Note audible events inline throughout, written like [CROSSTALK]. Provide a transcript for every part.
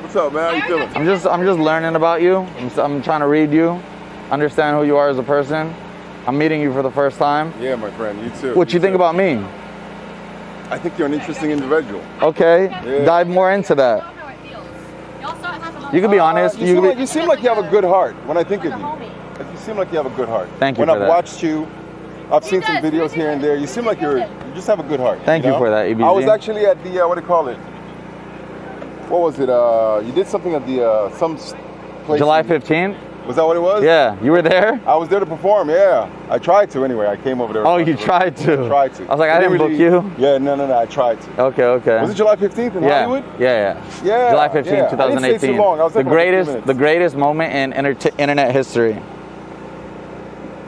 What's up, man? How you feeling? I'm just I'm just learning about you. I'm, s- I'm trying to read you, understand who you are as a person. I'm meeting you for the first time. Yeah, my friend. You too. What you think too. about me? I think you're an interesting individual. Okay, Yeah. dive more into that. You can be honest. Uh, you, You seem can like, you seem like you have a good heart when I think of you. Like, you seem like you have a good heart. Thank you When for I've that. watched you, I've seen some videos here and there. You seem like you're you just have a good heart. Thank you know? for that, EBZ. I was actually at the uh, what do you call it? What was it? Uh, you did something at the uh, some place. July 15th. Was that what it was? Yeah, you were there. I was there to perform. Yeah, I tried to anyway. I came over there. Oh, you tried to. I tried to. I was like, I didn't book you. Yeah, no, no, no. I tried to. Okay, okay. Was it July 15th in yeah, Hollywood? yeah, yeah. Yeah, July 15th, yeah. I didn't stay 2018. too long. I was the for like a few greatest, the greatest moment in inter- internet history.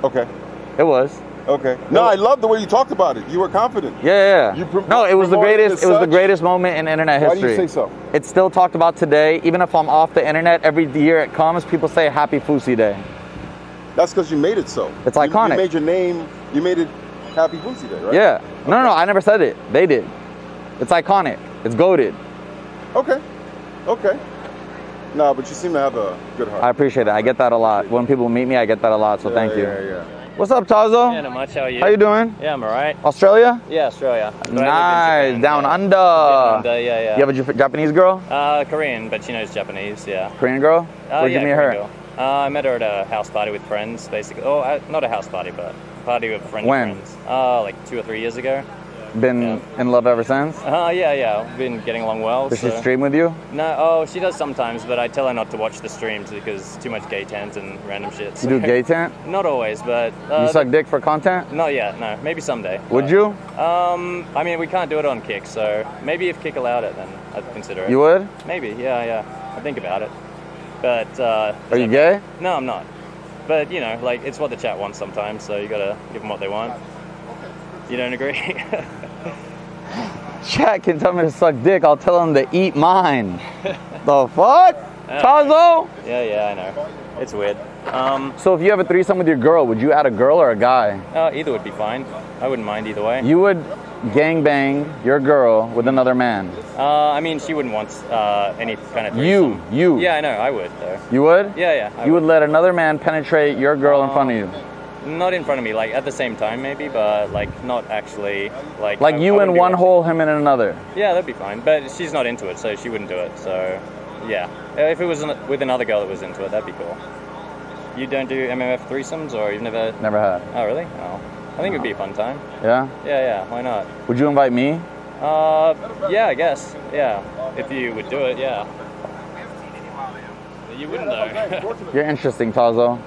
Okay. It was. Okay. No, I love the way you talked about it. You were confident. Yeah, yeah. You prom- no, it was the greatest. It was the greatest moment in internet history. Why do you say so? It's still talked about today. Even if I'm off the internet, every year it comes, people say Happy Fousey Day. That's because you made it so. It's You- iconic. You made your name. You made it Happy Pussy Day, right? Yeah. No, no, no. I never said it. They did. It's iconic. It's goaded. Okay. Okay. No, but you seem to have a good heart. I appreciate it. I get that a lot. When people meet me, I get that a lot. So Yeah, thank you. Yeah, yeah. What's up, Tazo? Yeah, not much. How are you? How you doing? Yeah, I'm alright. Australia? Yeah, Australia. But I Nice. Japan, Down under. Under, yeah, yeah. You have a Jap- Japanese girl? uh, Korean, but she knows Japanese. Yeah. Korean girl? Uh, Where'd yeah, you meet Korean her? Uh, I met her at a house party with friends, basically. Oh, uh, not a house party, but a party with friends. When? Friends. Uh, like two or three years ago. Been Yeah. in love ever since? Uh, yeah, yeah. We've been getting along well. Does so. she stream with you? No, oh, she does sometimes, but I tell her not to watch the streams because too much gay tans and random shit. You do gay tent? [LAUGHS] Not always, but. Uh, You suck dick for content? Not yet, no. Maybe someday. Would but- you? Um, I mean, we can't do it on Kick, so maybe if Kick allowed it, then I'd consider it. You would? Maybe, yeah, yeah. I think about it. But uh, Are you gay? No, I'm not. But you know, like it's what the chat wants sometimes, so you gotta give them what they want. You don't agree? [LAUGHS] Chat can tell me to suck dick. I'll tell him to eat mine. [LAUGHS] the fuck? Tazo? yeah, yeah, I know. It's weird. Um, So if you have a threesome with your girl, would you add a girl or a guy? uh, either would be fine. I wouldn't mind either way. You would gang bang your girl with another man. Uh, I mean, she wouldn't want uh, any kind of You, threesome. you. you. Yeah, I know. I would though. You would? Yeah, yeah. I You would let another man penetrate your girl in front of you. Not in front of me, like at the same time maybe, but like not actually like. Like I- you I in one watching. hole, him in another. Yeah, that'd be fine. But she's not into it, so she wouldn't do it. So, yeah. Uh, If it was with another girl that was into it, that'd be cool. You don't do MMF threesomes, or you've never? Never had. Oh, really? Oh, I think it'd be a fun time. Yeah? Yeah, yeah. Why not? Would you invite me? Uh, yeah, I guess. Yeah, if you would do it, yeah. You wouldn't though. You're interesting, Tazo.